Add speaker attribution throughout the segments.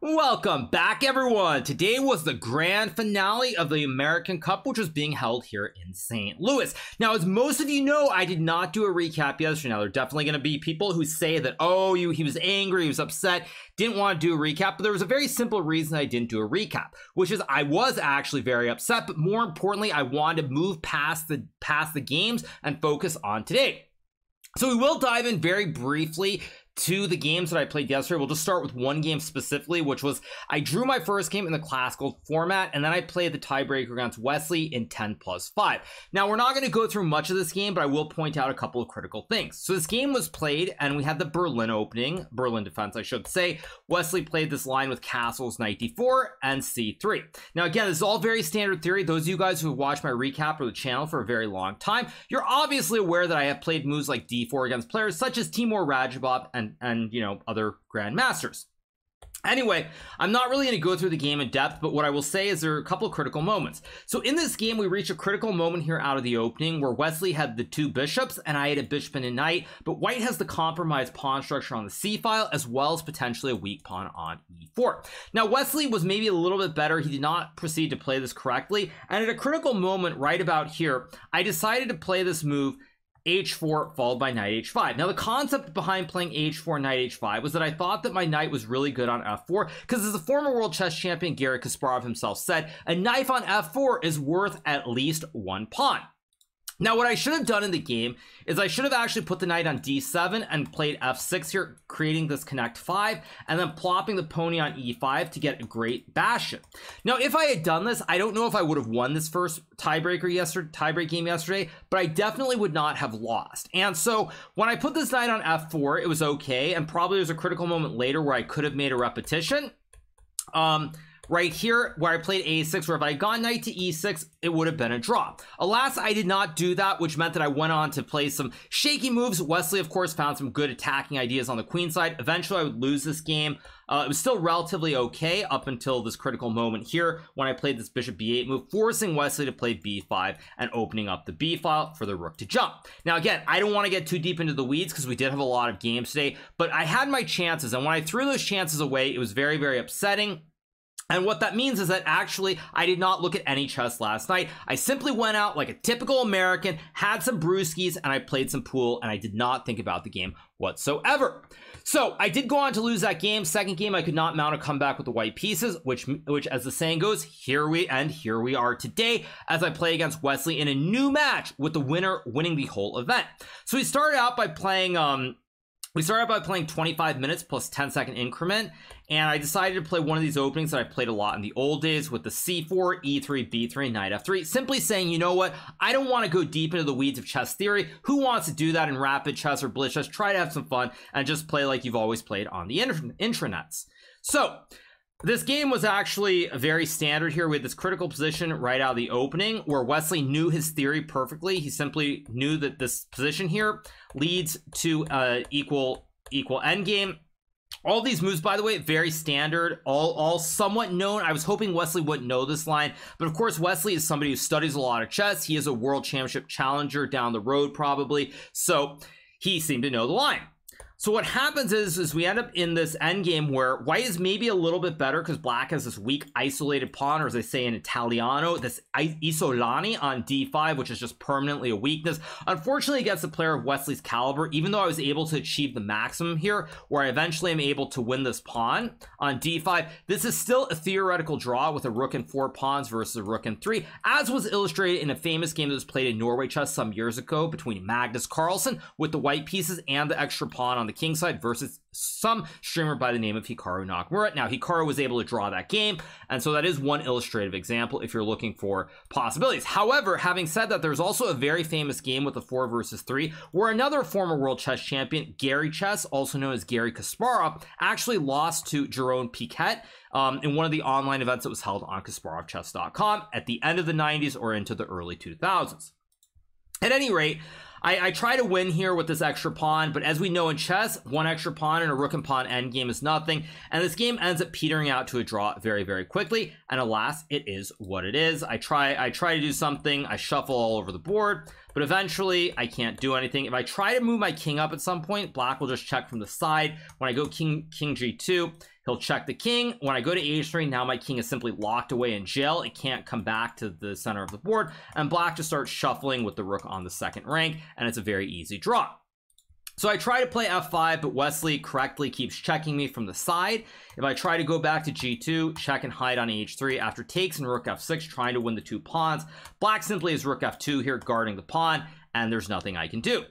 Speaker 1: Welcome back, everyone. Today was the grand finale of the American Cup, which was being held here in St. Louis. Now, as most of you know, I did not do a recap yesterday. Now, there are definitely going to be people who say that, oh, you, he was angry, he was upset, didn't want to do a recap. But there was a very simple reason I didn't do a recap, which is I was actually very upset. But more importantly, I wanted to move past the past the games and focus on today. So we will dive in very briefly to the games that I played yesterday. We'll just start with one game specifically, which was I drew my first game in the classical format, and then I played the tiebreaker against Wesley in 10 plus 5. Now, we're not going to go through much of this game, but I will point out a couple of critical things. So, this game was played, and we had the Berlin opening, Berlin defense, I should say. Wesley played this line with castles knight d4 and c3. Now, again, this is all very standard theory. Those of you guys who have watched my recap or the channel for a very long time, you're obviously aware that I have played moves like d4 against players such as Timur Radjabov and and you know other grandmasters Anyway, I'm not really going to go through the game in depth, but what I will say is there are a couple of critical moments. So in this game, we reach a critical moment here out of the opening where Wesley had the two bishops and I had a bishop and a knight, but white has the compromised pawn structure on the c file as well as potentially a weak pawn on e4. Now Wesley was maybe a little bit better. He did not proceed to play this correctly. And at a critical moment right about here, I decided to play this move h4 followed by knight h5 now the concept behind playing h4 knight h5 was that i thought that my knight was really good on f4 because as the former world chess champion garry kasparov himself said a knight on f4 is worth at least one pawn now, what I should have done in the game is I should have actually put the knight on d7 and played f6 here, creating this connect 5, and then plopping the pony on e5 to get a great bastion. Now, if I had done this, I don't know if I would have won this first tiebreaker yesterday, tiebreak game yesterday, but I definitely would not have lost. And so when I put this knight on f4, it was okay, and probably there's a critical moment later where I could have made a repetition. Um, right here where I played a6 where if I got knight to e6 it would have been a draw. Alas I did not do that which meant that I went on to play some shaky moves. Wesley of course found some good attacking ideas on the queen side. Eventually I would lose this game. Uh, it was still relatively okay up until this critical moment here when I played this bishop b8 move forcing Wesley to play b5 and opening up the b file for the rook to jump. Now again I don't want to get too deep into the weeds because we did have a lot of games today but I had my chances and when I threw those chances away it was very very upsetting and what that means is that actually I did not look at any chess last night. I simply went out like a typical American, had some brewskis, and I played some pool, and I did not think about the game whatsoever. So I did go on to lose that game. Second game, I could not mount a comeback with the white pieces, which, which as the saying goes, here we and here we are today as I play against Wesley in a new match with the winner winning the whole event. So we started out by playing um we started by playing 25 minutes plus 10 second increment and I decided to play one of these openings that I played a lot in the old days with the c4 e3 b3 knight f3 simply saying you know what? I don't want to go deep into the weeds of chess theory. Who wants to do that in rapid chess or blitz chess? Try to have some fun and just play like you've always played on the intranets. So this game was actually very standard here with this critical position right out of the opening where Wesley knew his theory perfectly. He simply knew that this position here leads to uh, equal equal endgame. All these moves, by the way, very standard, all all somewhat known. I was hoping Wesley wouldn't know this line, but of course, Wesley is somebody who studies a lot of chess. He is a world championship challenger down the road, probably. So he seemed to know the line. So what happens is, is we end up in this end game where white is maybe a little bit better because black has this weak isolated pawn, or as they say in Italiano, this isolani on d5, which is just permanently a weakness. Unfortunately, against a player of Wesley's caliber, even though I was able to achieve the maximum here, where I eventually am able to win this pawn on d5, this is still a theoretical draw with a rook and four pawns versus a rook and three, as was illustrated in a famous game that was played in Norway chess some years ago between Magnus Carlsen with the white pieces and the extra pawn on the king side versus some streamer by the name of Hikaru Nakamura. Now, Hikaru was able to draw that game, and so that is one illustrative example if you're looking for possibilities. However, having said that, there's also a very famous game with the four versus three where another former world chess champion, Gary Chess, also known as Garry Kasparov, actually lost to Jeroen Piket um, in one of the online events that was held on KasparovChess.com at the end of the 90s or into the early 2000s. At any rate, I, I, try to win here with this extra pawn, but as we know in chess, one extra pawn and a rook and pawn endgame is nothing, and this game ends up petering out to a draw very, very quickly, and alas, it is what it is. I try, I try to do something, I shuffle all over the board, but eventually I can't do anything. If I try to move my king up at some point, black will just check from the side. When I go king, king g2, He'll check the king. When I go to h3, now my king is simply locked away in jail. It can't come back to the center of the board. And black just starts shuffling with the rook on the second rank. And it's a very easy draw. So I try to play f5, but Wesley correctly keeps checking me from the side. If I try to go back to g2, check and hide on h3 after takes and rook f6, trying to win the two pawns, black simply is rook f2 here, guarding the pawn, and there's nothing I can do.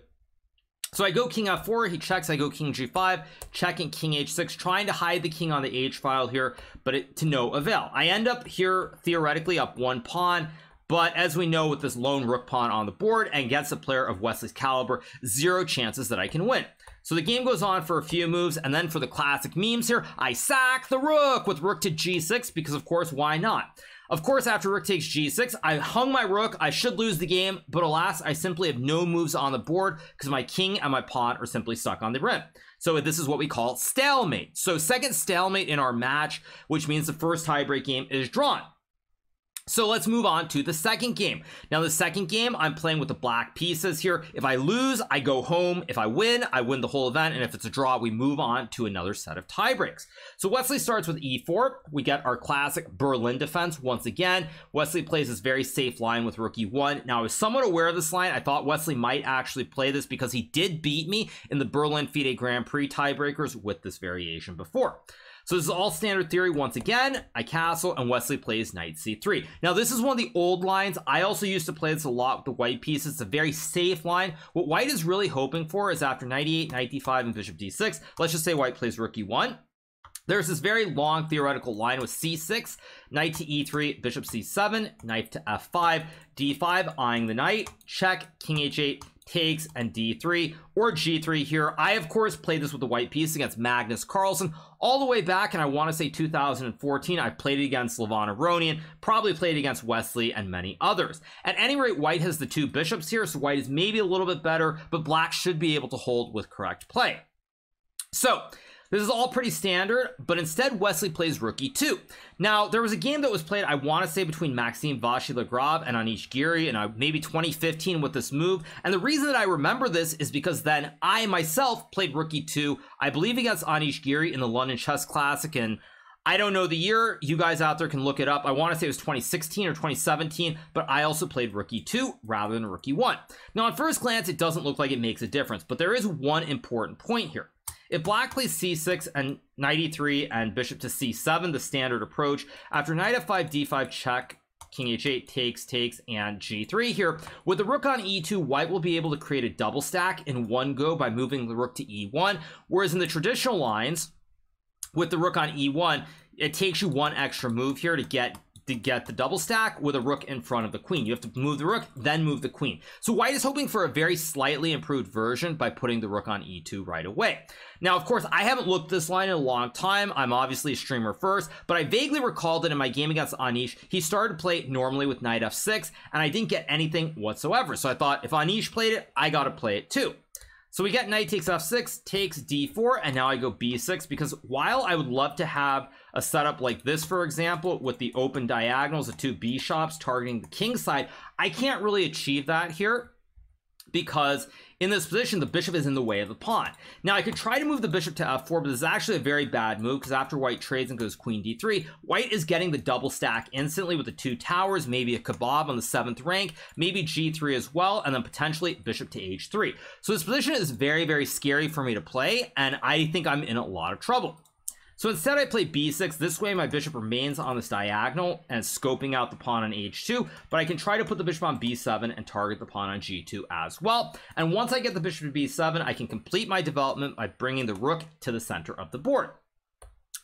Speaker 1: So I go king f4, he checks, I go king g5, checking king h6, trying to hide the king on the h file here, but it, to no avail. I end up here theoretically up one pawn, but as we know with this lone rook pawn on the board and against a player of Wesley's caliber, zero chances that I can win. So the game goes on for a few moves, and then for the classic memes here, I sack the rook with rook to g6, because of course, why not? Of course, after rook takes g6, I hung my rook. I should lose the game, but alas, I simply have no moves on the board because my king and my pawn are simply stuck on the rim. So this is what we call stalemate. So second stalemate in our match, which means the first tiebreak game is drawn. So let's move on to the second game. Now the second game, I'm playing with the black pieces here. If I lose, I go home. If I win, I win the whole event. And if it's a draw, we move on to another set of tie breaks. So Wesley starts with e4. We get our classic Berlin defense once again. Wesley plays this very safe line with rook e1. Now I was somewhat aware of this line. I thought Wesley might actually play this because he did beat me in the Berlin FIDE Grand Prix tiebreakers with this variation before. So this is all standard theory once again. I castle and Wesley plays knight c3. Now this is one of the old lines. I also used to play this a lot with the white pieces. It's a very safe line. What white is really hoping for is after knight e8, knight d5, and bishop d6. Let's just say white plays rook e1. There's this very long theoretical line with c6, knight to e3, bishop c7, knight to f5, d5, eyeing the knight, check, king h8, takes, and d3, or g3 here. I, of course, played this with the white piece against Magnus Carlsen all the way back, and I want to say 2014. I played it against Levon Aronian, probably played against Wesley and many others. At any rate, white has the two bishops here, so white is maybe a little bit better, but black should be able to hold with correct play. So, this is all pretty standard, but instead Wesley plays rook e2. Now, there was a game that was played, I want to say, between Maxime Vachier-Lagrave and Anish Giri in uh, maybe 2015 with this move. And the reason that I remember this is because then I myself played rook e2, I believe against Anish Giri in the London Chess Classic, and I don't know the year. You guys out there can look it up. I want to say it was 2016 or 2017, but I also played rook e2 rather than rook e1. Now, on first glance, it doesn't look like it makes a difference, but there is one important point here. If black plays c6 and knight e3 and bishop to c7, the standard approach, after knight f5, d5 check, king h8 takes, takes, and g3 here. With the rook on e2, white will be able to create a double stack in one go by moving the rook to e1, whereas in the traditional lines, with the rook on e1, it takes you one extra move here to get to get the double stack with a rook in front of the queen. You have to move the rook, then move the queen. So white is hoping for a very slightly improved version by putting the rook on e2 right away. Now, of course, I haven't looked this line in a long time. I'm obviously a streamer first, but I vaguely recall that in my game against Anish, he started to play normally with knight f6, and I didn't get anything whatsoever. So I thought if Anish played it, I gotta play it too. So we get knight takes f6, takes d4, and now I go b6 because while I would love to have a setup like this, for example, with the open diagonals, the two bishops targeting the king side, I can't really achieve that here because in this position, the bishop is in the way of the pawn. Now, I could try to move the bishop to f4, but this is actually a very bad move because after white trades and goes queen d3, white is getting the double stack instantly with the two towers, maybe a kebab on the seventh rank, maybe g3 as well, and then potentially bishop to h3. So this position is very, very scary for me to play, and I think I'm in a lot of trouble. So instead I play b6. This way my bishop remains on this diagonal and scoping out the pawn on h2, but I can try to put the bishop on b7 and target the pawn on g2 as well. And once I get the bishop to b7, I can complete my development by bringing the rook to the center of the board.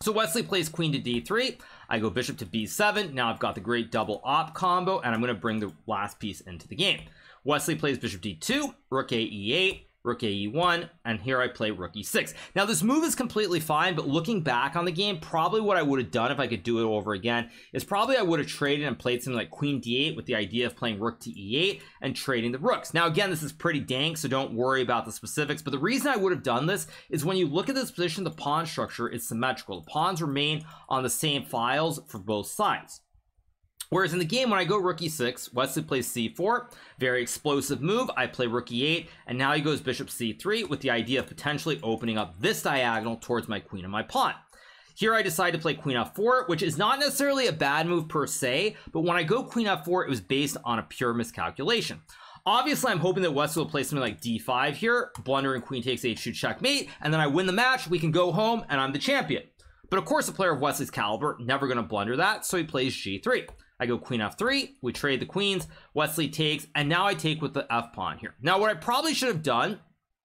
Speaker 1: So Wesley plays queen to d3. I go bishop to b7. Now I've got the great double op combo, and I'm going to bring the last piece into the game. Wesley plays bishop d2, rook a e8, rook a e1, and here I play rook e6. Now this move is completely fine, but looking back on the game, probably what I would have done if I could do it over again is probably I would have traded and played something like queen d8 with the idea of playing rook to e8 and trading the rooks. Now again, this is pretty dank, so don't worry about the specifics, but the reason I would have done this is when you look at this position, the pawn structure is symmetrical. The pawns remain on the same files for both sides. Whereas in the game, when I go rook e6, Wesley plays c4, very explosive move. I play rook e8, and now he goes bishop c3 with the idea of potentially opening up this diagonal towards my queen and my pawn. Here I decide to play queen f4, which is not necessarily a bad move per se, but when I go queen f4, it was based on a pure miscalculation. Obviously, I'm hoping that Wesley will play something like d5 here, blundering queen takes h2 checkmate, and then I win the match, we can go home, and I'm the champion. But of course, a player of Wesley's caliber, never going to blunder that, so he plays g3. I go queen f3, we trade the queens, Wesley takes, and now I take with the f pawn here. Now, what I probably should have done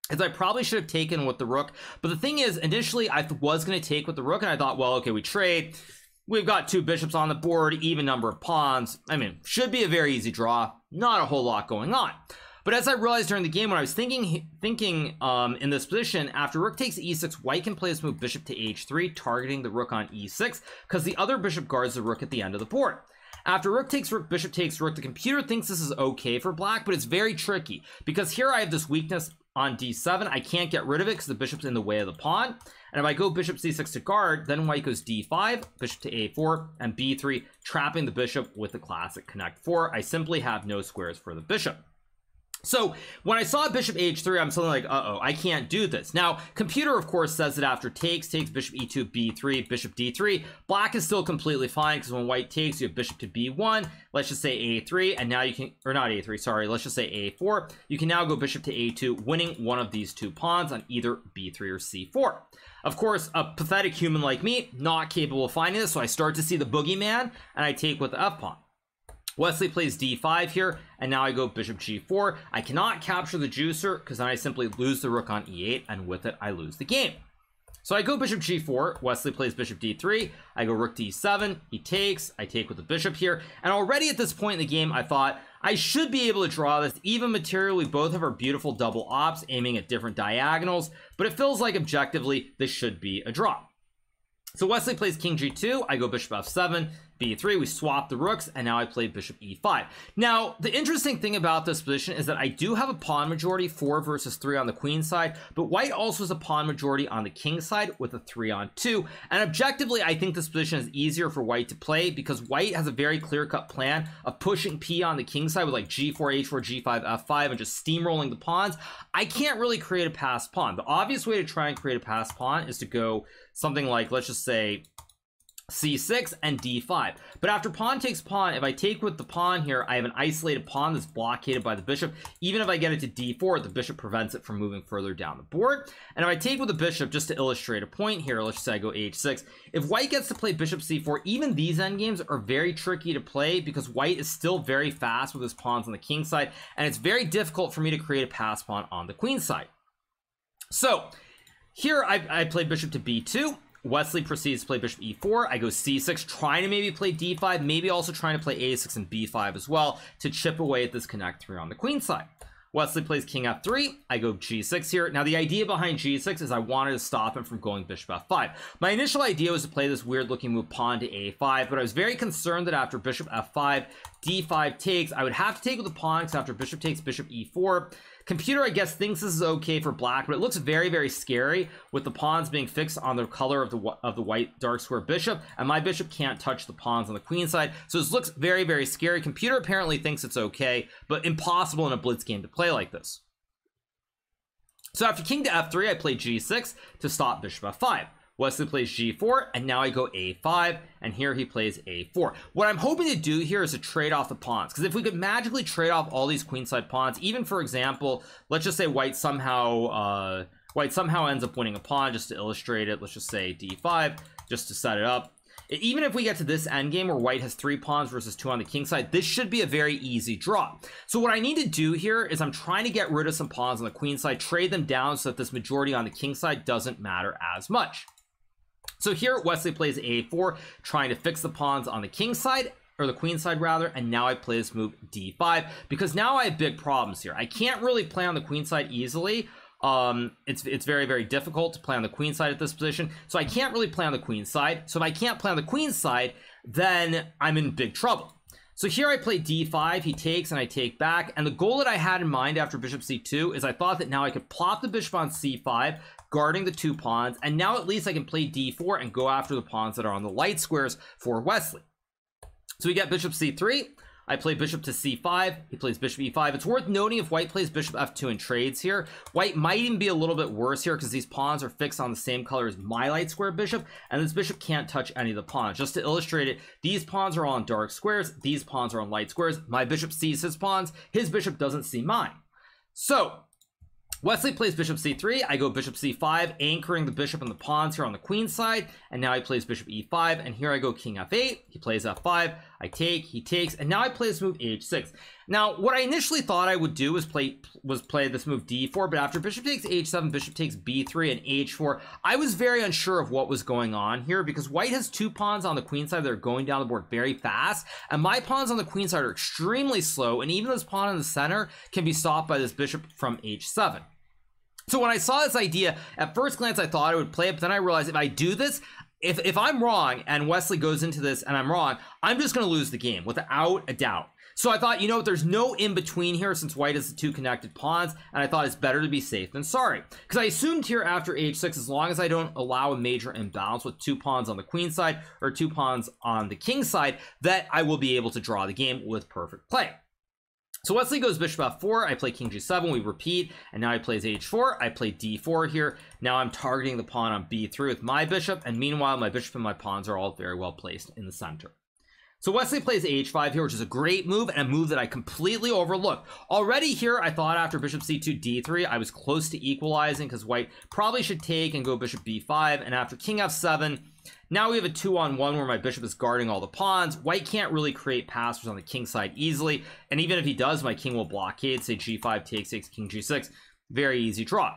Speaker 1: is I probably should have taken with the rook, but the thing is, initially, I was going to take with the rook, and I thought, well, okay, we trade, We've got two bishops on the board, even number of pawns. I mean, should be a very easy draw. Not a whole lot going on. But as I realized during the game, when I was thinking thinking um, in this position, after rook takes e6, white can play this move bishop to h3, targeting the rook on e6, because the other bishop guards the rook at the end of the board. After rook takes rook, bishop takes rook, the computer thinks this is okay for black, but it's very tricky, because here I have this weakness on d7. I can't get rid of it because the bishop's in the way of the pawn. And if I go bishop c6 to guard, then white goes d5, bishop to a4, and b3, trapping the bishop with the classic connect 4. I simply have no squares for the bishop. So when I saw bishop h3, I'm suddenly like, uh-oh, I can't do this. Now, computer, of course, says that after takes, takes bishop e2, b3, bishop d3. Black is still completely fine because when white takes, you have bishop to b1. Let's just say a3, and now you can, or not a3, sorry, let's just say a4. You can now go bishop to a2, winning one of these two pawns on either b3 or c4. Of course, a pathetic human like me, not capable of finding this, so I start to see the boogeyman, and I take with the f-pawn. Wesley plays d5 here, and now I go bishop g4. I cannot capture the juicer because then I simply lose the rook on e8, and with it, I lose the game. So I go bishop g4, Wesley plays bishop d3, I go rook d7, he takes, I take with the bishop here, and already at this point in the game, I thought, I should be able to draw this, even materially, both of our beautiful double ops aiming at different diagonals, but it feels like objectively, this should be a draw. So Wesley plays king g2, I go bishop f7, b3, we swap the rooks, and now I play bishop e5. Now, the interesting thing about this position is that I do have a pawn majority, 4 versus 3 on the queen side, but white also has a pawn majority on the king side with a 3 on 2. And objectively, I think this position is easier for white to play because white has a very clear-cut plan of pushing p on the king side with like g4, h4, g5, f5, and just steamrolling the pawns. I can't really create a passed pawn. The obvious way to try and create a passed pawn is to go something like, let's just say, c6 and d5 but after pawn takes pawn if i take with the pawn here i have an isolated pawn that's blockaded by the bishop. Even if i get it to d4 the bishop prevents it from moving further down the board. And if i take with the bishop just to illustrate a point here let's say i go h6 if white gets to play bishop c4 even these endgames are very tricky to play because white is still very fast with his pawns on the king side and it's very difficult for me to create a pass pawn on the queen side. So here I, I played bishop to b2 Wesley proceeds to play bishop e4. I go c6, trying to maybe play d5, maybe also trying to play a6 and b5 as well to chip away at this connect 3 on the queen side. Wesley plays king f3. I go g6 here. Now, the idea behind g6 is I wanted to stop him from going bishop f5. My initial idea was to play this weird-looking move pawn to a5, but I was very concerned that after bishop f5, d5 takes, I would have to take with the pawn because after bishop takes bishop e4, Computer, I guess, thinks this is okay for black, but it looks very, very scary with the pawns being fixed on the color of the of the white dark square bishop, and my bishop can't touch the pawns on the queen side. So this looks very, very scary. Computer apparently thinks it's okay, but impossible in a blitz game to play like this. So after king to f3, I play g6 to stop bishop f5. Wesley plays g4, and now I go a5, and here he plays a4. What I'm hoping to do here is to trade off the pawns, because if we could magically trade off all these queenside pawns, even for example, let's just say white somehow, uh, white somehow ends up winning a pawn, just to illustrate it, let's just say d5, just to set it up. Even if we get to this endgame where white has three pawns versus two on the king side, this should be a very easy draw. So what I need to do here is I'm trying to get rid of some pawns on the queen side, trade them down so that this majority on the king side doesn't matter as much. So here Wesley plays a4, trying to fix the pawns on the king side, or the queen side rather, and now I play this move d5, because now I have big problems here. I can't really play on the queen side easily. Um, it's, it's very, very difficult to play on the queen side at this position, so I can't really play on the queen side. So if I can't play on the queen side, then I'm in big trouble. So here I play d5, he takes and I take back, and the goal that I had in mind after bishop c2 is I thought that now I could plop the bishop on c5, guarding the two pawns, and now at least I can play d4 and go after the pawns that are on the light squares for Wesley. So we get bishop c3, I play bishop to c5. He plays bishop e5. It's worth noting if white plays bishop f2 in trades here, white might even be a little bit worse here because these pawns are fixed on the same color as my light square bishop, and this bishop can't touch any of the pawns. Just to illustrate it, these pawns are on dark squares, these pawns are on light squares. My bishop sees his pawns, his bishop doesn't see mine. So Wesley plays bishop c3. I go bishop c5, anchoring the bishop and the pawns here on the queen side. And now he plays bishop e5. And here I go king f8. He plays f5. I take, he takes. And now I play this move h6. Now, what I initially thought I would do was play was play this move d4. But after bishop takes h7, bishop takes b3 and h4, I was very unsure of what was going on here because white has two pawns on the queen side that are going down the board very fast. And my pawns on the queen side are extremely slow. And even this pawn in the center can be stopped by this bishop from h7. So when I saw this idea, at first glance, I thought I would play it, but then I realized if I do this, if, if I'm wrong and Wesley goes into this and I'm wrong, I'm just going to lose the game without a doubt. So I thought, you know, what, there's no in between here since white has the two connected pawns, and I thought it's better to be safe than sorry. Because I assumed here after h6, as long as I don't allow a major imbalance with two pawns on the queen side or two pawns on the king side, that I will be able to draw the game with perfect play. So Wesley goes bishop f4, I play king g7, we repeat, and now he plays h4, I play d4 here. Now I'm targeting the pawn on b3 with my bishop, and meanwhile my bishop and my pawns are all very well placed in the center. So Wesley plays h5 here, which is a great move and a move that I completely overlooked. Already here, I thought after bishop c2, d3, I was close to equalizing because white probably should take and go bishop b5, and after king f7, now we have a two on one where my bishop is guarding all the pawns. White can't really create passers on the king side easily. And even if he does, my king will blockade, say g5 takes 6, king g6. Very easy draw.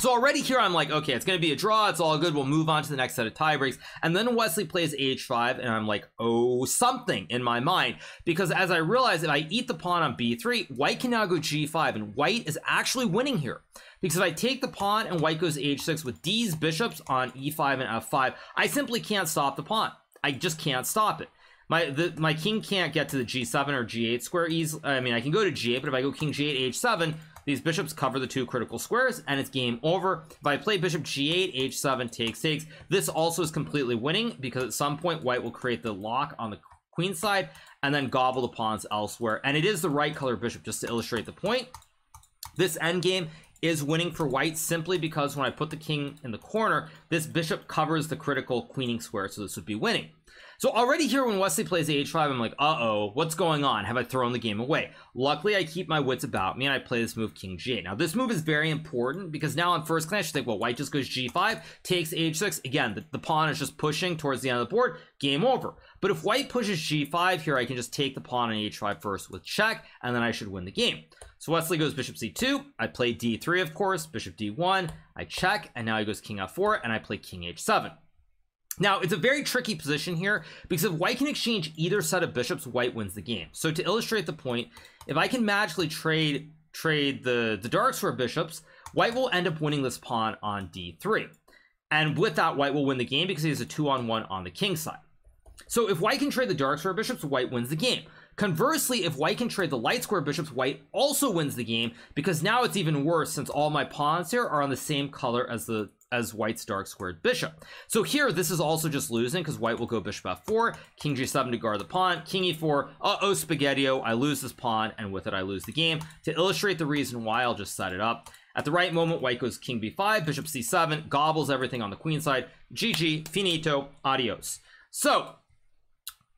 Speaker 1: So already here, I'm like, okay, it's going to be a draw. It's all good. We'll move on to the next set of tiebreaks. And then Wesley plays h5, and I'm like, oh, something in my mind. Because as I realize, if I eat the pawn on b3, white can now go g5, and white is actually winning here. Because if I take the pawn and white goes h6 with these bishops on e5 and f5, I simply can't stop the pawn. I just can't stop it. My the, my king can't get to the g7 or g8 square easily. I mean, I can go to g8, but if I go king g8, h7, these bishops cover the two critical squares, and it's game over. If I play bishop g8, h7 takes takes, this also is completely winning because at some point white will create the lock on the queen side and then gobble the pawns elsewhere. And it is the right color bishop, just to illustrate the point. This endgame is winning for white simply because when I put the king in the corner, this bishop covers the critical queening square, so this would be winning. So already here when Wesley plays h5, I'm like, uh-oh, what's going on? Have I thrown the game away? Luckily, I keep my wits about me and I play this move king g8. Now, this move is very important because now on first glance, you think, well, white just goes g5, takes h6. Again, the, the pawn is just pushing towards the end of the board, game over. But if white pushes g5 here, I can just take the pawn on h5 first with check, and then I should win the game. So Wesley goes bishop c2. I play d3, of course, bishop d1. I check, and now he goes king f4, and I play king h7. Now, it's a very tricky position here because if white can exchange either set of bishops, white wins the game. So to illustrate the point, if I can magically trade trade the, the dark square bishops, white will end up winning this pawn on d3. And with that, white will win the game because he has a two on one on the king side. So if white can trade the dark square bishops, white wins the game. Conversely, if white can trade the light square bishops, white also wins the game because now it's even worse since all my pawns here are on the same color as the as white's dark squared bishop. So here, this is also just losing because white will go bishop f4, king g7 to guard the pawn, king e4, uh-oh, spaghettio, I lose this pawn, and with it, I lose the game. To illustrate the reason why, I'll just set it up. At the right moment, white goes king b5, bishop c7, gobbles everything on the queen side. GG, finito, adios. So,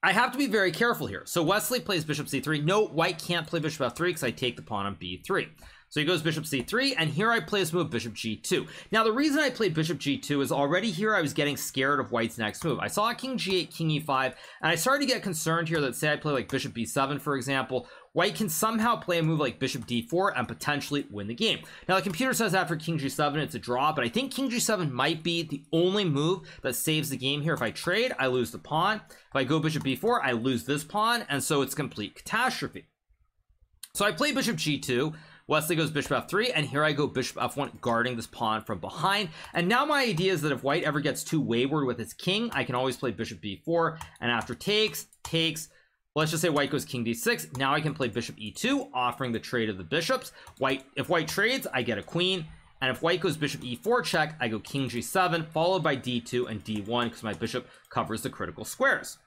Speaker 1: I have to be very careful here. So Wesley plays bishop c3. No, white can't play bishop f3 because I take the pawn on b3. So he goes bishop c3, and here I play this move bishop g2. Now, the reason I played bishop g2 is already here I was getting scared of white's next move. I saw king g8, king e5, and I started to get concerned here that say I play like bishop b7, for example, white can somehow play a move like bishop d4 and potentially win the game. Now, the computer says after king g7, it's a draw, but I think king g7 might be the only move that saves the game here. If I trade, I lose the pawn. If I go bishop b4, I lose this pawn, and so it's complete catastrophe. So I play bishop g2. Wesley goes bishop f3, and here I go bishop f1, guarding this pawn from behind. And now my idea is that if white ever gets too wayward with his king, I can always play bishop b4, and after takes, takes, let's just say white goes king d6. Now I can play bishop e2, offering the trade of the bishops. White, if white trades, I get a queen. And if white goes bishop e4 check, I go king g7, followed by d2 and d1, because my bishop covers the critical squares.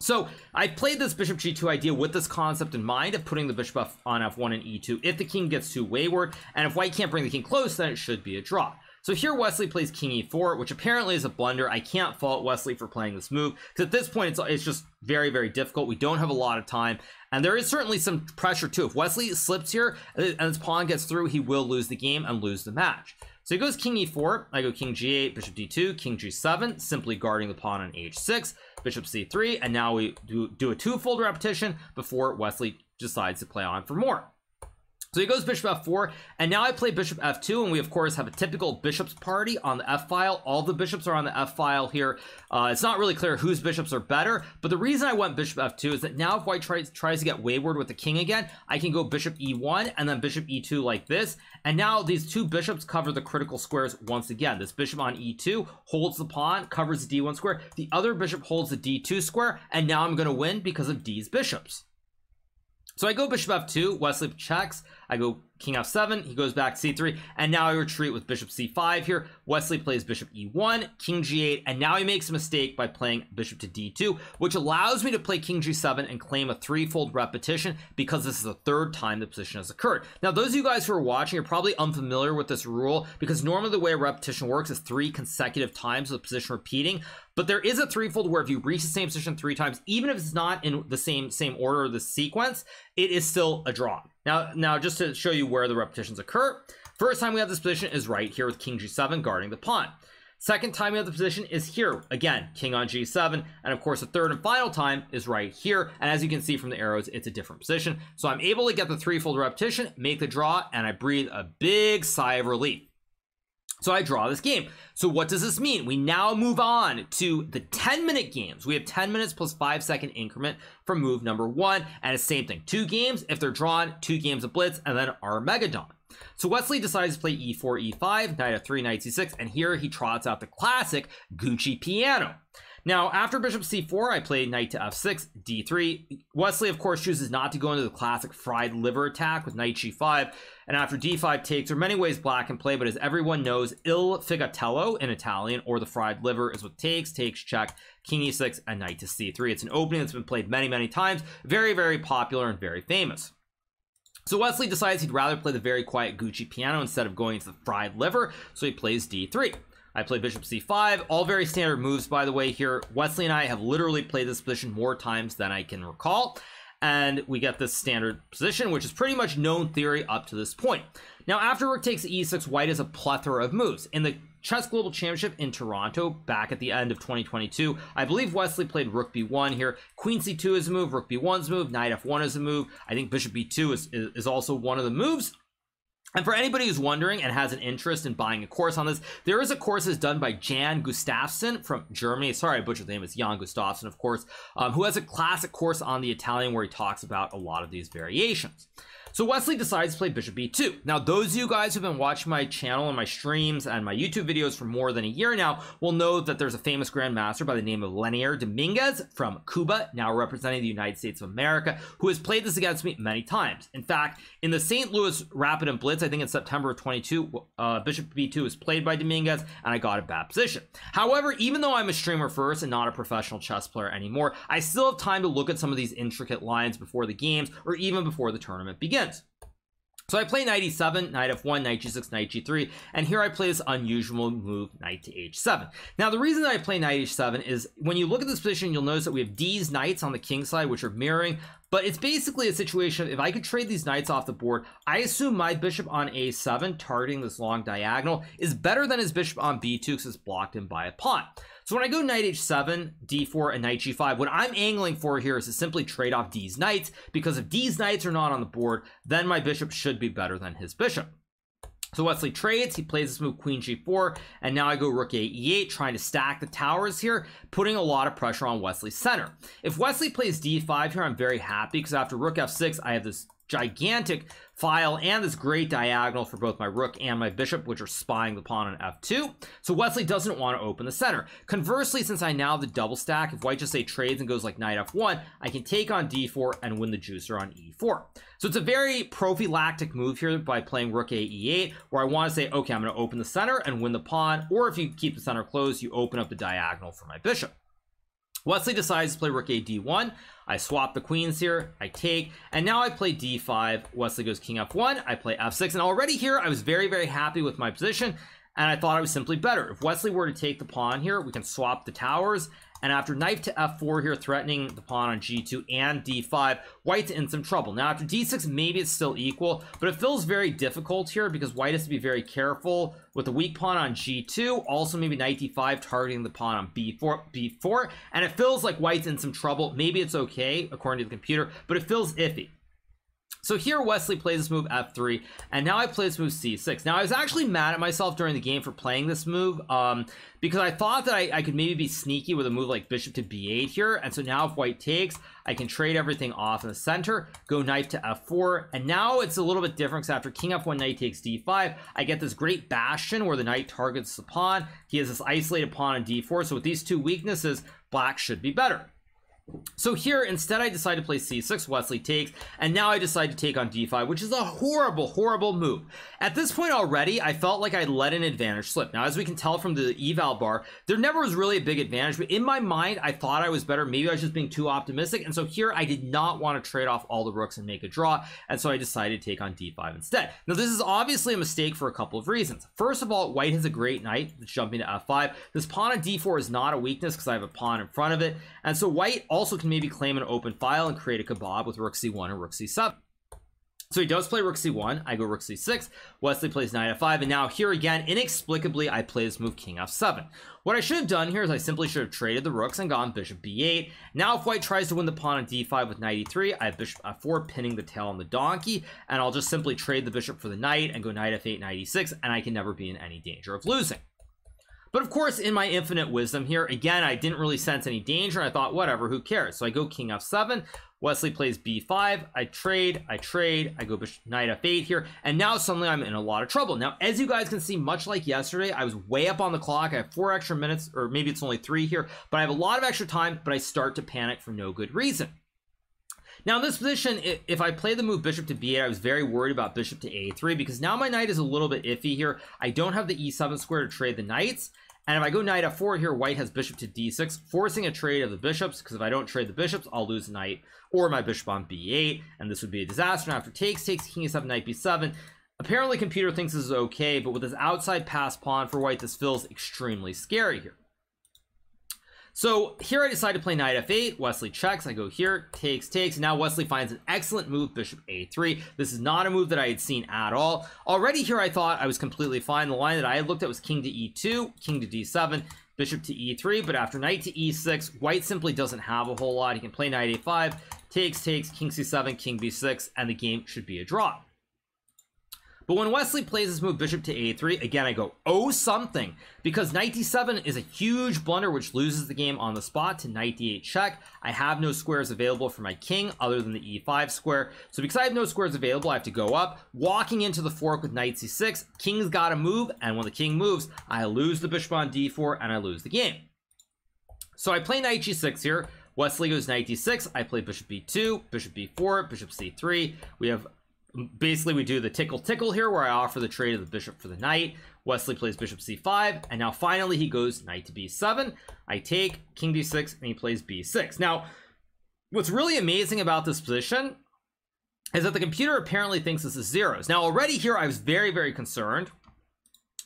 Speaker 1: So I played this bishop g2 idea with this concept in mind of putting the bishop on f1 and e2 if the king gets too wayward, and if white can't bring the king close, then it should be a draw. So here Wesley plays king e4, which apparently is a blunder. I can't fault Wesley for playing this move, because at this point, it's, it's just very, very difficult. We don't have a lot of time, and there is certainly some pressure too. If Wesley slips here uh, and his pawn gets through, he will lose the game and lose the match. So he goes king e4, I go king g8, bishop d2, king g7, simply guarding the pawn on h6, bishop c3, and now we do, do a twofold repetition before Wesley decides to play on for more. So he goes bishop f4, and now I play bishop f2, and we of course have a typical bishop's party on the f file. All the bishops are on the f file here. Uh, it's not really clear whose bishops are better, but the reason I went bishop f2 is that now if white tries, tries to get wayward with the king again, I can go bishop e1 and then bishop e2 like this, and now these two bishops cover the critical squares once again. This bishop on e2 holds the pawn, covers the d1 square. The other bishop holds the d2 square, and now I'm going to win because of these bishops. So I go bishop f2, Wesley checks. I go king f7, he goes back c3, and now I retreat with bishop c5 here. Wesley plays bishop e1, king g8, and now he makes a mistake by playing bishop to d2, which allows me to play king g7 and claim a threefold repetition because this is the third time the position has occurred. Now, those of you guys who are watching are probably unfamiliar with this rule because normally the way repetition works is three consecutive times of the position repeating, but there is a threefold where if you reach the same position three times, even if it's not in the same same order of the sequence, it is still a draw. Now, now just to show you where the repetitions occur, first time we have this position is right here with king g7 guarding the pawn. Second time we have the position is here. Again, king on g7. And of course, the third and final time is right here. And as you can see from the arrows, it's a different position. So I'm able to get the threefold repetition, make the draw, and I breathe a big sigh of relief. So I draw this game. So what does this mean? We now move on to the 10 minute games. We have 10 minutes plus five second increment for move number one. And it's same thing. Two games, if they're drawn, two games of blitz, and then Armageddon. So Wesley decides to play e4, e5, knight f3, knight c6, and here he trots out the classic Gucci piano. Now, after bishop c4, I play knight to f6, d3. Wesley, of course, chooses not to go into the classic fried liver attack with knight g5. And after d5 takes, there are many ways black can play, but as everyone knows, il figatello in Italian, or the fried liver, is what takes, takes, check, king e6, and knight to c3. It's an opening that's been played many, many times. Very, very popular and very famous. So Wesley decides he'd rather play the very quiet Gucci piano instead of going to the fried liver, so he plays d3. I play bishop c5. All very standard moves, by the way, here. Wesley and I have literally played this position more times than I can recall. And we get this standard position, which is pretty much known theory up to this point. Now, after rook takes e6, white has a plethora of moves. In the Chess Global Championship in Toronto back at the end of 2022. I believe Wesley played Rook B1 here. Queen C2 is a move, Rook B1's a move, Knight F1 is a move. I think Bishop B2 is, is also one of the moves. And for anybody who's wondering and has an interest in buying a course on this, there is a course that's done by Jan Gustafsson from Germany. Sorry, I butchered the name. It's Jan Gustafsson, of course, um, who has a classic course on the Italian where he talks about a lot of these variations. So Wesley decides to play bishop b2. Now, those of you guys who've been watching my channel and my streams and my YouTube videos for more than a year now will know that there's a famous grandmaster by the name of Leinier Dominguez from Cuba, now representing the United States of America, who has played this against me many times. In fact, in the St. Louis Rapid and Blitz, I think in September of 22, uh, bishop b2 was played by Dominguez, and I got a bad position. However, even though I'm a streamer first and not a professional chess player anymore, I still have time to look at some of these intricate lines before the games or even before the tournament begins. So I play knight e7, knight f1, knight g6, knight g3, and here I play this unusual move, knight to h7. Now, the reason that I play knight h7 is when you look at this position, you'll notice that we have these knights on the king side, which are mirroring, but it's basically a situation, if I could trade these knights off the board, I assume my bishop on a7, targeting this long diagonal, is better than his bishop on b2 because it's blocked in by a pawn. So when I go knight h7, d4, and knight g5, what I'm angling for here is to simply trade off these knights, because if these knights are not on the board, then my bishop should be better than his bishop. So Wesley trades, he plays this move queen g4, and now I go rook a e8, trying to stack the towers here, putting a lot of pressure on Wesley's center. If Wesley plays d5 here, I'm very happy, because after rook f6, I have this gigantic file and this great diagonal for both my rook and my bishop, which are spying the pawn on f2. So Wesley doesn't want to open the center. Conversely, since I now have the double stack, if white just say trades and goes like knight f1, I can take on d4 and win the juicer on e4. So it's a very prophylactic move here by playing rook a e8, where I want to say, okay, I'm going to open the center and win the pawn, or if you keep the center closed, you open up the diagonal for my bishop. Wesley decides to play rook a d1. I swap the queens here, I take, and now I play d5. Wesley goes king f1, I play f6, and already here I was very, very happy with my position, and I thought I was simply better. If Wesley were to take the pawn here, we can swap the towers, and after knight to f4 here, threatening the pawn on g2 and d5, white's in some trouble. Now after d6, maybe it's still equal, but it feels very difficult here because white has to be very careful with the weak pawn on g2, also maybe knight d5 targeting the pawn on b4, b4, and it feels like white's in some trouble. Maybe it's okay, according to the computer, but it feels iffy. So here Wesley plays this move f3, and now I play this move c6. Now I was actually mad at myself during the game for playing this move, um, because I thought that I, I, could maybe be sneaky with a move like bishop to b8 here, and so now if white takes, I can trade everything off in the center, go knight to f4, and now it's a little bit different because after king f1, knight takes d5, I get this great bastion where the knight targets the pawn. He has this isolated pawn on d4, so with these two weaknesses, black should be better. So here, instead, I decide to play c6, Wesley takes, and now I decide to take on d5, which is a horrible, horrible move. At this point already, I felt like I let an advantage slip. Now, as we can tell from the eval bar, there never was really a big advantage, but in my mind, I thought I was better. Maybe I was just being too optimistic, and so here, I did not want to trade off all the rooks and make a draw, and so I decided to take on d5 instead. Now, this is obviously a mistake for a couple of reasons. First of all, white has a great knight that's jumping to f5. This pawn on d4 is not a weakness because I have a pawn in front of it, and so white also can maybe claim an open file and create a kebab with rook c1 and rook c7. So he does play rook c1, I go rook c6, Wesley plays knight f5, and now here again, inexplicably, I play this move king f7. What I should have done here is I simply should have traded the rooks and gone bishop b8. Now if white tries to win the pawn on d5 with knight e3, I have bishop f4 pinning the tail on the donkey, and I'll just simply trade the bishop for the knight and go knight f8, knight e6, and I can never be in any danger of losing. But of course, in my infinite wisdom here, again, I didn't really sense any danger. I thought, whatever, who cares? So I go king f7. Wesley plays b5. I trade, I trade, I go knight f8 here. And now suddenly I'm in a lot of trouble. Now, as you guys can see, much like yesterday, I was way up on the clock. I have four extra minutes, or maybe it's only three here, but I have a lot of extra time, but I start to panic for no good reason. Now in this position, if I play the move bishop to b8, I was very worried about bishop to a3 because now my knight is a little bit iffy here. I don't have the e7 square to trade the knights. And if I go knight f4 here, white has bishop to d6, forcing a trade of the bishops, because if I don't trade the bishops, I'll lose knight or my bishop on b8, and this would be a disaster. And after takes, takes, king e7, knight b7. Apparently, computer thinks this is okay, but with this outside pass pawn for white, this feels extremely scary here. So here I decide to play knight f8. Wesley checks. I go here, takes, takes. Now Wesley finds an excellent move, bishop a3. This is not a move that I had seen at all. Already here I thought I was completely fine. The line that I had looked at was king to e2, king to d7, bishop to e3. But after knight to e6, white simply doesn't have a whole lot. He can play knight a5, takes, takes, king c7, king b6, and the game should be a draw. But when Wesley plays this move bishop to a3, again, I go, oh something, because knight d7 is a huge blunder which loses the game on the spot to knight d8 check. I have no squares available for my king other than the e5 square. So because I have no squares available, I have to go up, walking into the fork with knight c6. King's got to move, and when the king moves, I lose the bishop on d4, and I lose the game. So I play knight g6 here. Wesley goes knight d6. I play bishop b2, bishop b4, bishop c3. We have basically we do the tickle tickle here where I offer the trade of the bishop for the knight. Wesley plays bishop c5, and now finally he goes knight to b7. I take king d6, and he plays b6. Now, what's really amazing about this position is that the computer apparently thinks this is zeros. Now, already here I was very, very concerned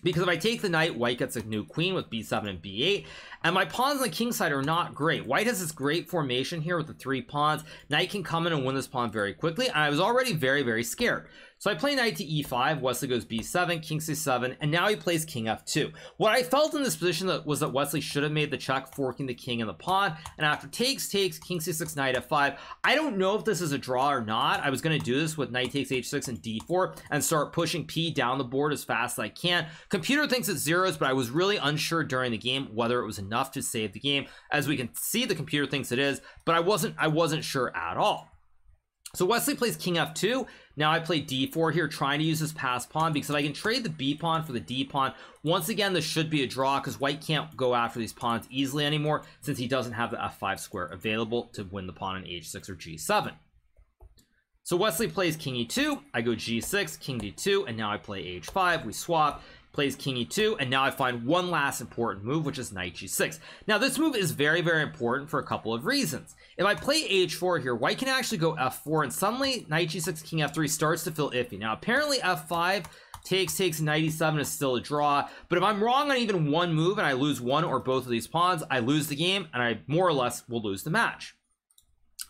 Speaker 1: because if I take the knight, white gets a new queen with b7 and b8, and my pawns on the king side are not great. White has this great formation here with the three pawns. Knight can come in and win this pawn very quickly, and I was already very, very scared. So I play knight to e5, Wesley goes b7, king c7, and now he plays king f2. What I felt in this position was that Wesley should have made the check, forking the king and the pawn, and after takes, takes, king c6, knight f5. I don't know if this is a draw or not. I was going to do this with knight takes h6 and d4 and start pushing p down the board as fast as I can. Computer thinks it's zeros, but I was really unsure during the game whether it was enough to save the game. As we can see, the computer thinks it is, but I wasn't I wasn't sure at all. So Wesley plays king f2. Now I play d4 here, trying to use this pass pawn because if I can trade the b pawn for the d pawn, once again, this should be a draw because white can't go after these pawns easily anymore since he doesn't have the f5 square available to win the pawn on h6 or g7. So Wesley plays king e2, I go g6, king d2, and now I play h5, we swap, plays king e2, and now I find one last important move, which is knight g6. Now, this move is very, very important for a couple of reasons. If I play h4 here, white can actually go f4, and suddenly knight g6, king f3 starts to feel iffy. Now, apparently f5 takes, takes, 97 is still a draw, but if I'm wrong on even one move and I lose one or both of these pawns, I lose the game, and I more or less will lose the match.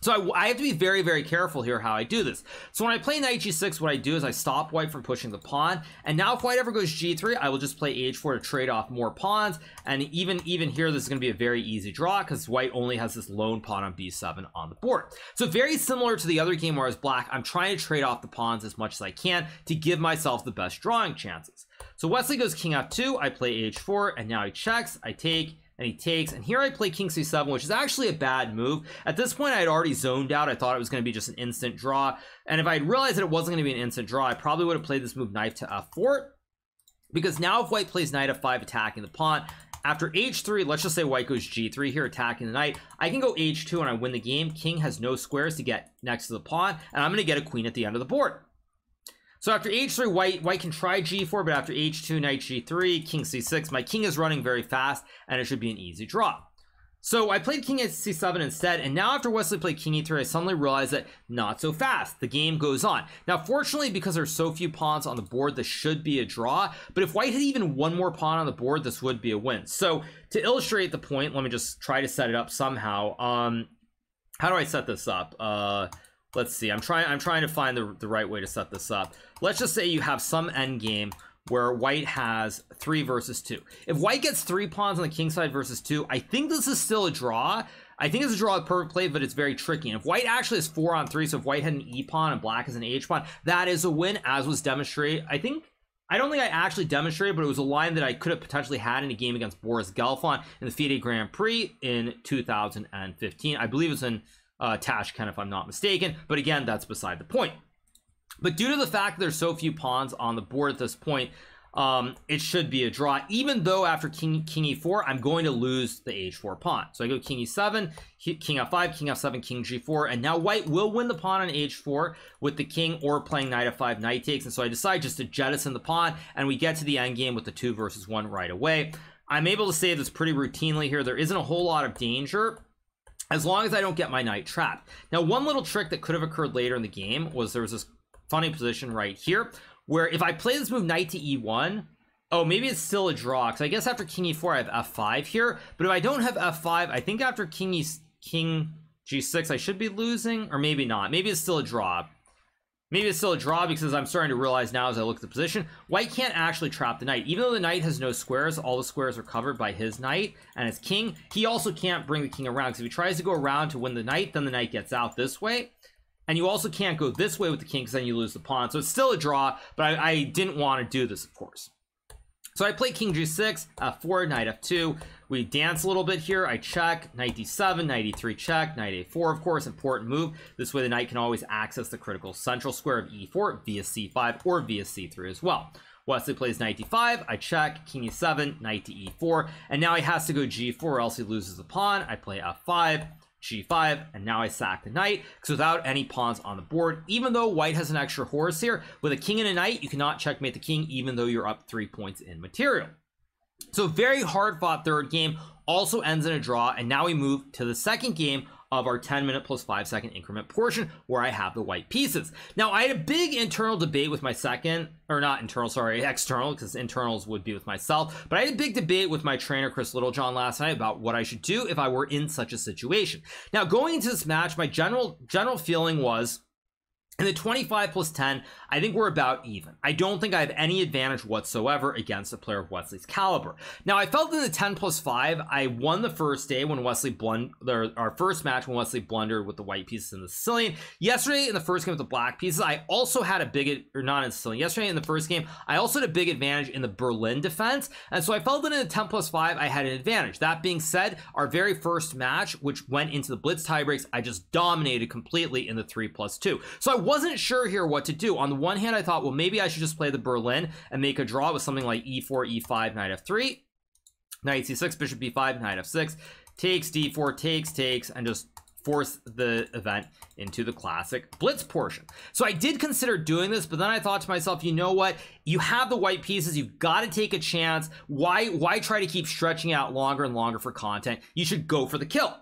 Speaker 1: So I, I, have to be very, very careful here how I do this. So when I play knight g6, what I do is I stop white from pushing the pawn. And now if white ever goes g3, I will just play h4 to trade off more pawns. And even, even here, this is going to be a very easy draw because white only has this lone pawn on b7 on the board. So very similar to the other game where I was black, I'm trying to trade off the pawns as much as I can to give myself the best drawing chances. So Wesley goes king f2, I play h4, and now he checks, I take, and he takes and here I play king c7 which is actually a bad move. At this point I had already zoned out. I thought it was going to be just an instant draw. And if I realized that it wasn't going to be an instant draw I probably would have played this move knight to f4 because now if white plays knight f5 attacking the pawn after h3 let's just say white goes g3 here attacking the knight I can go h2 and I win the game. King has no squares to get next to the pawn and I'm going to get a queen at the end of the board so after h3, white white can try g4, but after h2, knight g3, king c6, my king is running very fast, and it should be an easy draw. So I played king at c7 instead, and now after Wesley played king e3, I suddenly realized that not so fast. The game goes on. Now, fortunately, because there's so few pawns on the board, this should be a draw. But if white had even one more pawn on the board, this would be a win. So to illustrate the point, let me just try to set it up somehow. Um, how do I set this up? Uh, let's see i'm trying i'm trying to find the, the right way to set this up let's just say you have some end game where white has three versus two if white gets three pawns on the king side versus two i think this is still a draw I think it's a draw with perfect play, but it's very tricky. And if white actually has four on three, so if white had an E pawn and black has an H pawn, that is a win, as was demonstrated. I think I don't think I actually demonstrated, but it was a line that I could have potentially had in a game against Boris Gelfand in the FIDE Grand Prix in 2015. I believe it's in uh, Tashkent, if I'm not mistaken. But again, that's beside the point. But due to the fact there's so few pawns on the board at this point, um, it should be a draw, even though after king, king e4, I'm going to lose the h4 pawn. So I go king e7, king f5, king f7, king g4, and now white will win the pawn on h4 with the king or playing knight f5, knight takes. And so I decide just to jettison the pawn, and we get to the end game with the two versus one right away. I'm able to save this pretty routinely here. There isn't a whole lot of danger as long as I don't get my knight trapped. Now, one little trick that could have occurred later in the game was there was this funny position right here where if I play this move knight to e1, oh, maybe it's still a draw because I guess after king e4 I have f5 here, but if I don't have f5, I think after king e king g6 I should be losing, or maybe not. Maybe it's still a draw. Maybe it's still a draw because I'm starting to realize now as I look at the position, white can't actually trap the knight. Even though the knight has no squares, all the squares are covered by his knight and his king. He also can't bring the king around because if he tries to go around to win the knight, then the knight gets out this way. And you also can't go this way with the king because then you lose the pawn. So it's still a draw, but I, I didn't want to do this, of course. So I play king g6, f4, knight f2. We dance a little bit here. I check, knight d7, knight e3 check, knight a4, of course, important move. This way the knight can always access the critical central square of e4 via c5 or via c3 as well. Wesley plays knight d5, I check, king e7, knight to e4, and now he has to go g4 or else he loses the pawn. I play f5, g5 and now I sack the knight because without any pawns on the board even though white has an extra horse here with a king and a knight you cannot checkmate the king even though you're up three points in material so very hard fought third game also ends in a draw and now we move to the second game of our 10 minute plus 5 second increment portion where I have the white pieces. Now, I had a big internal debate with my second, or not internal, sorry, external, because internals would be with myself, but I had a big debate with my trainer, Chris Littlejohn, last night about what I should do if I were in such a situation. Now, going into this match, my general general feeling was in the 25 plus 10, I think we're about even. I don't think I have any advantage whatsoever against a player of Wesley's caliber. Now, I felt in the 10 plus 5, I won the first day when Wesley blundered, our first match when Wesley blundered with the white pieces in the Sicilian. Yesterday in the first game with the black pieces, I also had a big, or not in Sicilian, yesterday in the first game, I also had a big advantage in the Berlin defense. And so I felt that in the 10 plus 5, I had an advantage. That being said, our very first match, which went into the Blitz tiebreaks, I just dominated completely in the 3 plus 2. So I wasn't sure here what to do. On the one hand, I thought, well, maybe I should just play the Berlin and make a draw with something like e4, e5, knight f3, knight c6, bishop b5, knight f6, takes, d4, takes, takes, and just force the event into the classic blitz portion. So I did consider doing this, but then I thought to myself, you know what? You have the white pieces, you've got to take a chance. Why why try to keep stretching out longer and longer for content? You should go for the kill.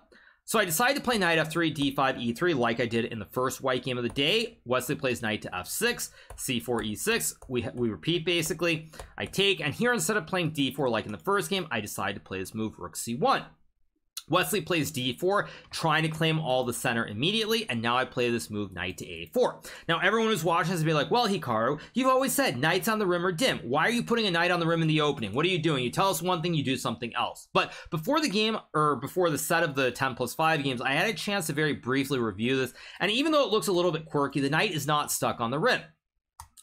Speaker 1: So I decided to play knight f3, d5, e3 like I did in the first white game of the day. Wesley plays knight to f6, c4, e6. We, we repeat basically. I take, and here instead of playing d4 like in the first game, I decide to play this move rook c1. Wesley plays d4, trying to claim all the center immediately, and now I play this move knight to a4. Now, everyone who's watching will be like, well, Hikaru, you've always said knights on the rim are dim. Why are you putting a knight on the rim in the opening? What are you doing? You tell us one thing, you do something else. But before the game, or before the set of the 10 plus 5 games, I had a chance to very briefly review this, and even though it looks a little bit quirky, the knight is not stuck on the rim.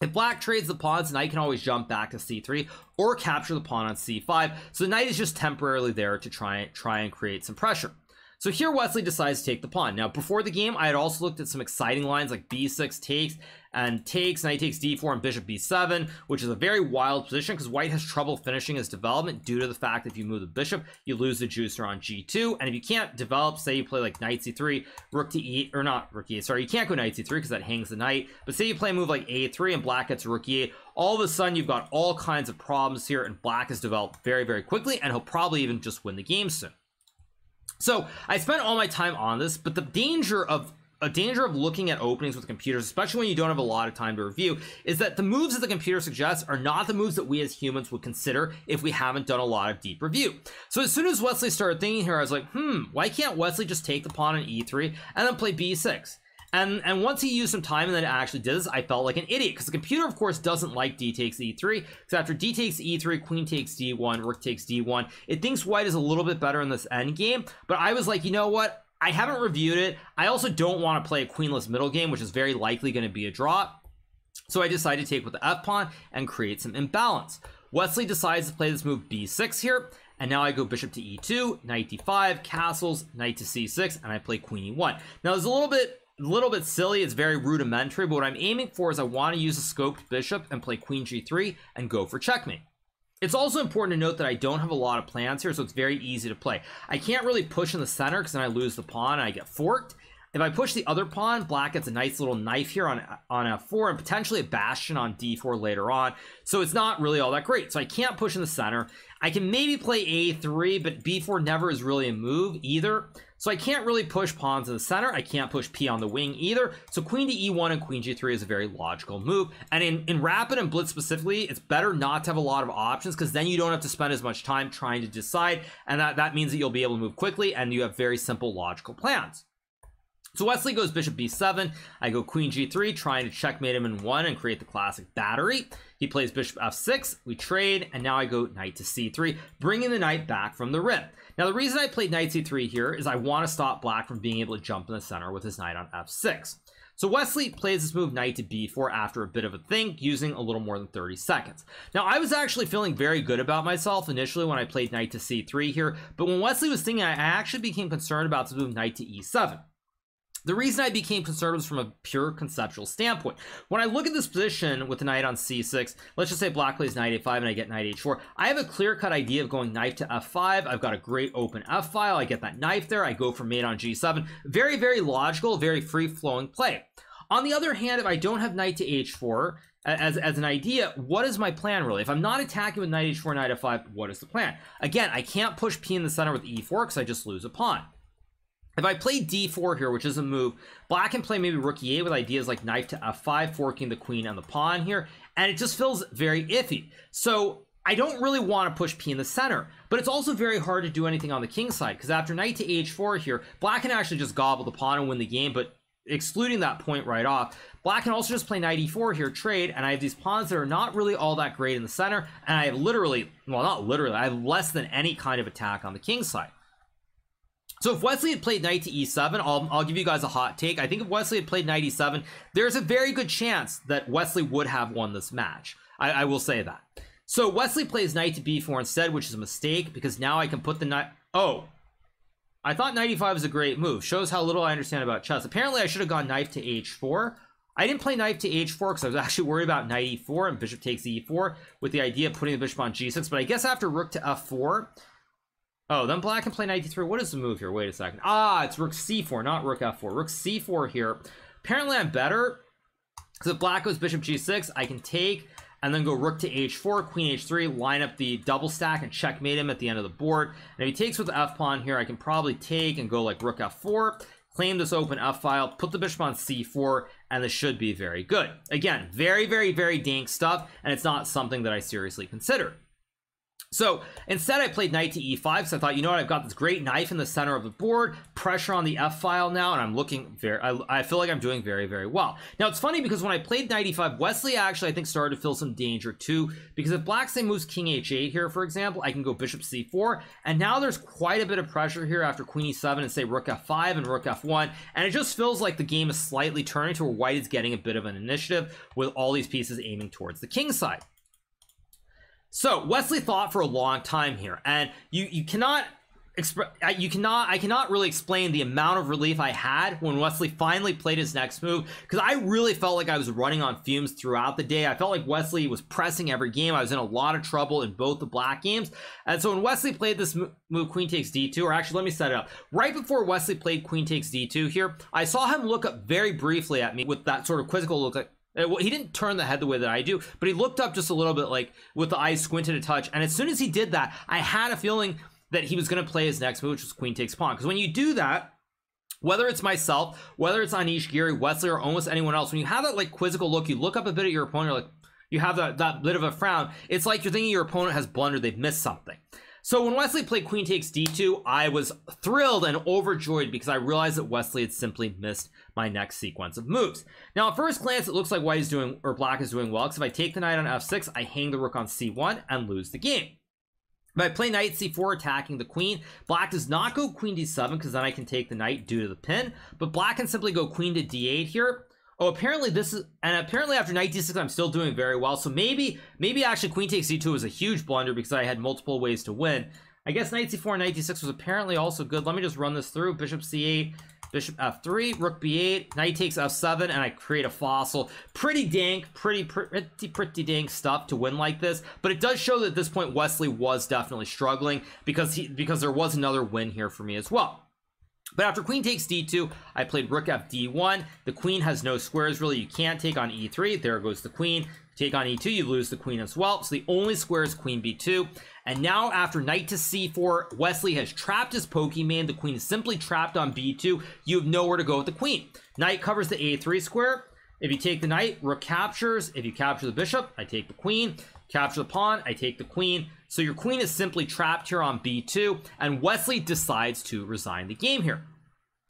Speaker 1: If black trades the pawns, knight can always jump back to c3 or capture the pawn on c5. So the knight is just temporarily there to try, and try and create some pressure. So here Wesley decides to take the pawn. Now, before the game, I had also looked at some exciting lines like b6 takes and takes, knight takes d4 and bishop b7, which is a very wild position because white has trouble finishing his development due to the fact that if you move the bishop, you lose the juicer on g2. And if you can't develop, say you play like knight c3, rook to e, or not rook e, sorry, you can't go knight c3 because that hangs the knight. But say you play a move like a3 and black gets rook e, all of a sudden you've got all kinds of problems here and black has developed very, very quickly and he'll probably even just win the game soon. So I spent all my time on this, but the danger of a danger of looking at openings with computers, especially when you don't have a lot of time to review, is that the moves that the computer suggests are not the moves that we as humans would consider if we haven't done a lot of deep review. So as soon as Wesley started thinking here, I was like, hmm, why can't Wesley just take the pawn on e3 and then play b6? And, and once he used some time and then actually did this, I felt like an idiot because the computer, of course, doesn't like d takes e3. Because after d takes e3, queen takes d1, rook takes d1, it thinks white is a little bit better in this endgame. But I was like, you know what? I haven't reviewed it. I also don't want to play a queenless middle game, which is very likely going to be a draw. So I decided to take with the f pawn and create some imbalance. Wesley decides to play this move b6 here. And now I go bishop to e2, knight d5, castles, knight to c6, and I play queen e1. Now there's a little bit a little bit silly. It's very rudimentary, but what I'm aiming for is I want to use a scoped bishop and play queen g3 and go for checkmate. It's also important to note that I don't have a lot of plans here, so it's very easy to play. I can't really push in the center because then I lose the pawn and I get forked. If I push the other pawn, black gets a nice little knife here on, on f4 and potentially a bastion on d4 later on. So it's not really all that great. So I can't push in the center. I can maybe play a3, but b4 never is really a move either. So I can't really push pawns in the center. I can't push p on the wing either. So queen to e1 and queen g3 is a very logical move. And in, in rapid and blitz specifically, it's better not to have a lot of options because then you don't have to spend as much time trying to decide. And that, that means that you'll be able to move quickly and you have very simple logical plans. So Wesley goes bishop b7. I go queen g3, trying to checkmate him in one and create the classic battery. He plays bishop f6. We trade, and now I go knight to c3, bringing the knight back from the rim. Now, the reason I played knight c3 here is I want to stop black from being able to jump in the center with his knight on f6. So Wesley plays this move knight to b4 after a bit of a think, using a little more than 30 seconds. Now, I was actually feeling very good about myself initially when I played knight to c3 here, but when Wesley was thinking, I actually became concerned about this move knight to e7. The reason I became was from a pure conceptual standpoint. When I look at this position with the knight on c6, let's just say black plays knight a5 and I get knight h4, I have a clear-cut idea of going knight to f5. I've got a great open f file. I get that knife there. I go for mate on g7. Very, very logical, very free-flowing play. On the other hand, if I don't have knight to h4, as, as an idea, what is my plan really? If I'm not attacking with knight h4, knight f5, what is the plan? Again, I can't push p in the center with e4 because I just lose a pawn. If I play d4 here, which is a move, black can play maybe rook e8 with ideas like knife to f5, forking the queen and the pawn here, and it just feels very iffy. So I don't really want to push p in the center, but it's also very hard to do anything on the king side, because after knight to h4 here, black can actually just gobble the pawn and win the game, but excluding that point right off, black can also just play knight e4 here, trade, and I have these pawns that are not really all that great in the center, and I have literally, well, not literally, I have less than any kind of attack on the king side. So if Wesley had played knight to e7, I'll, I'll give you guys a hot take. I think if Wesley had played knight e7, there's a very good chance that Wesley would have won this match. I, I will say that. So Wesley plays knight to b4 instead, which is a mistake because now I can put the knight... Oh, I thought knight e5 was a great move. Shows how little I understand about chess. Apparently, I should have gone knight to h4. I didn't play knight to h4 because I was actually worried about knight e4 and bishop takes e4 with the idea of putting the bishop on g6. But I guess after rook to f4, Oh, then black can play knight d3. What is the move here? Wait a second. Ah, it's rook c4, not rook f4. Rook c4 here. Apparently I'm better. Because if black goes bishop g6, I can take and then go rook to h4, queen h3, line up the double stack and checkmate him at the end of the board. And if he takes with the f pawn here, I can probably take and go like rook f4, claim this open f file, put the bishop on c4, and this should be very good. Again, very, very, very dank stuff, and it's not something that I seriously consider. So instead I played knight to e5 So I thought, you know what, I've got this great knife in the center of the board, pressure on the f file now, and I'm looking very, I, I, feel like I'm doing very, very well. Now it's funny because when I played knight e5, Wesley actually I think started to feel some danger too, because if black say moves king h8 here, for example, I can go bishop c4, and now there's quite a bit of pressure here after queen e7 and say rook f5 and rook f1, and it just feels like the game is slightly turning to where white is getting a bit of an initiative with all these pieces aiming towards the king side. So Wesley thought for a long time here, and you you cannot express you cannot I cannot really explain the amount of relief I had when Wesley finally played his next move because I really felt like I was running on fumes throughout the day. I felt like Wesley was pressing every game. I was in a lot of trouble in both the black games. And so when Wesley played this move queen takes d2 or actually let me set it up. Right before Wesley played queen takes d2 here, I saw him look up very briefly at me with that sort of quizzical look like Uh, well, he didn't turn the head the way that I do, but he looked up just a little bit, like with the eyes squinted a touch. And as soon as he did that, I had a feeling that he was going to play his next move, which was Queen takes pawn. Because when you do that, whether it's myself, whether it's Anish Giri, Wesley, or almost anyone else, when you have that like quizzical look, you look up a bit at your opponent, like, you have that, that bit of a frown. It's like you're thinking your opponent has blundered, they've missed something. So when Wesley played queen takes d2, I was thrilled and overjoyed because I realized that Wesley had simply missed my next sequence of moves. Now, at first glance, it looks like white is doing, or black is doing well, because if I take the knight on f6, I hang the rook on c1 and lose the game. If I play knight c4 attacking the queen, black does not go queen d7 because then I can take the knight due to the pin, but black can simply go queen to d8 here, Oh, apparently this is, and apparently after knight d6, I'm still doing very well. So maybe, maybe actually queen takes c2 was a huge blunder because I had multiple ways to win. I guess knight c4 and knight d6 was apparently also good. Let me just run this through. Bishop c8, bishop f3, rook b8, knight takes f7, and I create a fossil. Pretty dank, pretty, pretty, pretty dank stuff to win like this. But it does show that at this point, Wesley was definitely struggling because he because there was another win here for me as well. But after queen takes d2, I played rook f d1. The queen has no squares, really. You can't take on e3. There goes the queen. Take on e2, you lose the queen as well. So the only square is queen b2. And now after knight to c4, Wesley has trapped his Pokemon. The queen is simply trapped on b2. You have nowhere to go with the queen. Knight covers the a3 square. If you take the knight, rook captures. If you capture the bishop, I take the queen. Capture the pawn, I take the queen. So your queen is simply trapped here on b2, and Wesley decides to resign the game here.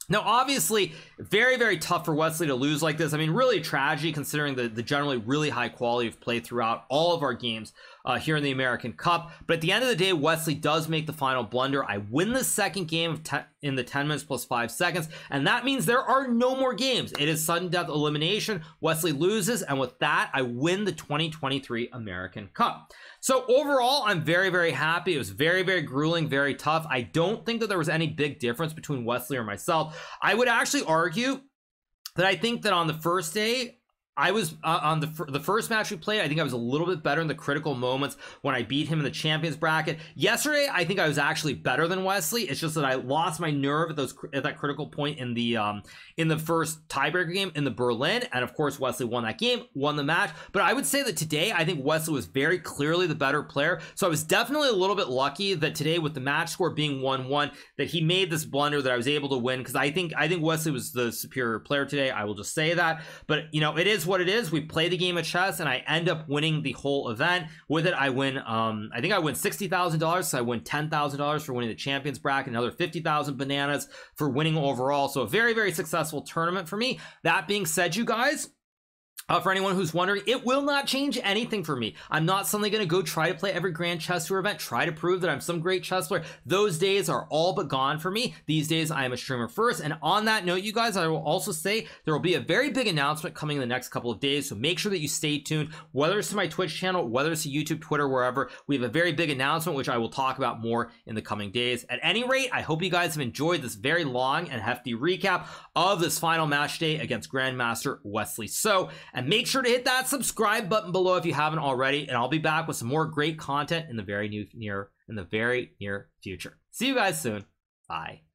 Speaker 1: Now, obviously, very, very tough for Wesley to lose like this. I mean, really a tragedy considering the, the generally really high quality of play throughout all of our games uh, here in the American Cup. But at the end of the day, Wesley does make the final blunder. I win the second game in the 10 minutes plus 5 seconds, and that means there are no more games. It is sudden death elimination. Wesley loses, and with that, I win the 2023 American Cup. So overall, I'm very, very happy. It was very, very grueling, very tough. I don't think that there was any big difference between Wesley or myself. I would actually argue that I think that on the first day, I was uh, on the the first match we played. I think I was a little bit better in the critical moments when I beat him in the champions bracket. Yesterday, I think I was actually better than Wesley. It's just that I lost my nerve at those at that critical point in the um in the first tiebreaker game in the Berlin, and of course Wesley won that game, won the match. But I would say that today, I think Wesley was very clearly the better player. So I was definitely a little bit lucky that today, with the match score being one one, that he made this blunder that I was able to win because I think I think Wesley was the superior player today. I will just say that. But you know, it is what it is. We play the game of chess, and I end up winning the whole event. With it, I win. Um, I think I win sixty thousand dollars. So I win ten thousand dollars for winning the champions bracket, another fifty thousand bananas for winning overall. So a very very successful tournament for me. That being said, you guys, uh, for anyone who's wondering, it will not change anything for me. I'm not suddenly going to go try to play every Grand Chess Tour event, try to prove that I'm some great chess player. Those days are all but gone for me. These days, I am a streamer first. And on that note, you guys, I will also say there will be a very big announcement coming in the next couple of days. So make sure that you stay tuned, whether it's to my Twitch channel, whether it's to YouTube, Twitter, wherever. We have a very big announcement, which I will talk about more in the coming days. At any rate, I hope you guys have enjoyed this very long and hefty recap of this final match day against Grandmaster Wesley So, and make sure to hit that subscribe button below if you haven't already, and I'll be back with some more great content in the very new near in the very near future. See you guys soon. Bye.